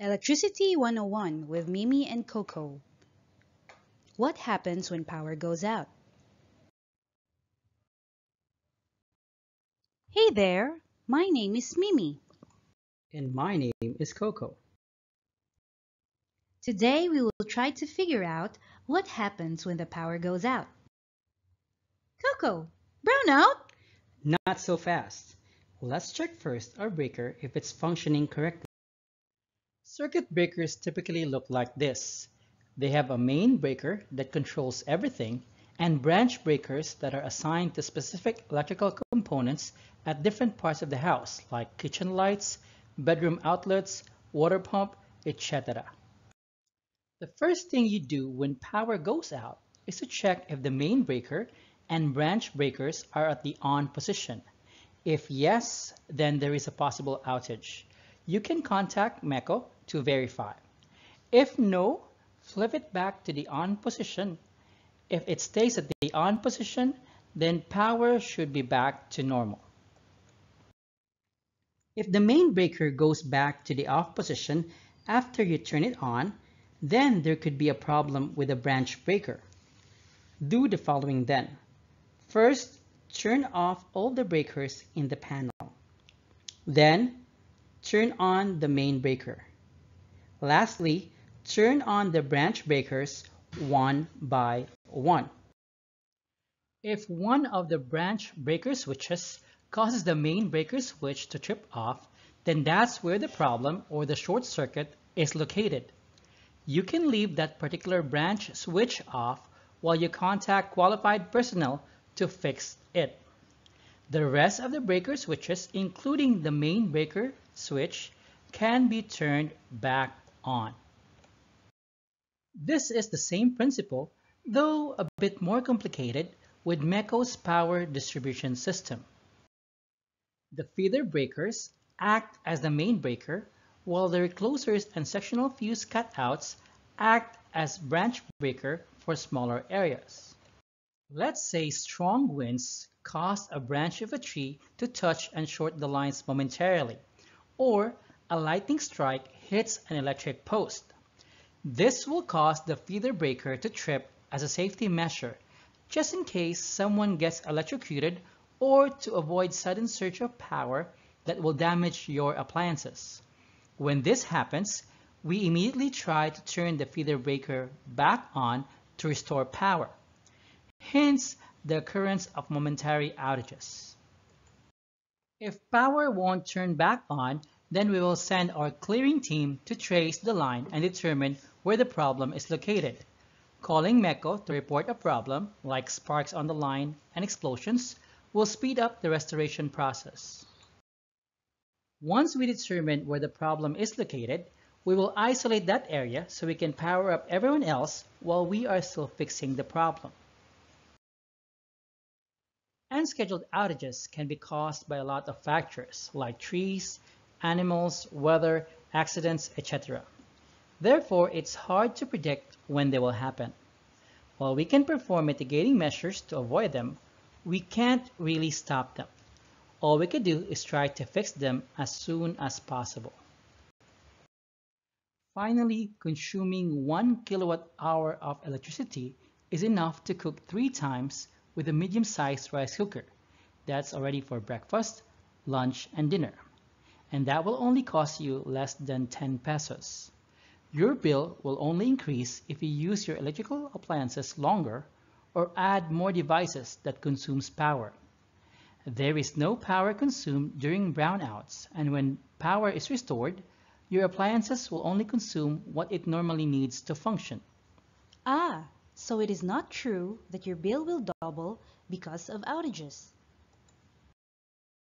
Electricity 101 with Mimi and Coco. What happens when power goes out? Hey there, my name is Mimi. And my name is Coco. Today we will try to figure out what happens when the power goes out. Coco, brownout? Not so fast. Let's check first our breaker if it's functioning correctly. Circuit breakers typically look like this. They have a main breaker that controls everything and branch breakers that are assigned to specific electrical components at different parts of the house like kitchen lights, bedroom outlets, water pump, etc. The first thing you do when power goes out is to check if the main breaker and branch breakers are at the on position. If yes, then there is a possible outage. You can contact MECO to verify. If no, flip it back to the on position. If it stays at the on position, then power should be back to normal. If the main breaker goes back to the off position after you turn it on, then there could be a problem with the branch breaker. Do the following then. First, turn off all the breakers in the panel. Then, turn on the main breaker. Lastly, turn on the branch breakers one by one. If one of the branch breaker switches causes the main breaker switch to trip off, then that's where the problem or the short circuit is located. You can leave that particular branch switch off while you contact qualified personnel to fix it. The rest of the breaker switches, including the main breaker switch, can be turned back on. This is the same principle, though a bit more complicated, with MECO's power distribution system. The feeder breakers act as the main breaker, while the reclosers and sectional fuse cutouts act as branch breaker for smaller areas. Let's say strong winds cause a branch of a tree to touch and short the lines momentarily, or a lightning strike hits an electric post. This will cause the feeder breaker to trip as a safety measure, just in case someone gets electrocuted or to avoid sudden surge of power that will damage your appliances. When this happens, we immediately try to turn the feeder breaker back on to restore power hence the occurrence of momentary outages. If power won't turn back on, then we will send our clearing team to trace the line and determine where the problem is located. Calling MECO to report a problem, like sparks on the line and explosions, will speed up the restoration process. Once we determine where the problem is located, we will isolate that area so we can power up everyone else while we are still fixing the problem. Unscheduled outages can be caused by a lot of factors like trees, animals, weather, accidents, etc. Therefore, it's hard to predict when they will happen. While we can perform mitigating measures to avoid them, we can't really stop them. All we can do is try to fix them as soon as possible. Finally, consuming 1 kilowatt hour of electricity is enough to cook three times with a medium-sized rice cooker. That's already for breakfast, lunch, and dinner. And that will only cost you less than 10 pesos. Your bill will only increase if you use your electrical appliances longer or add more devices that consumes power. There is no power consumed during brownouts, and when power is restored, your appliances will only consume what it normally needs to function. Ah, so it is not true that your bill will double because of outages.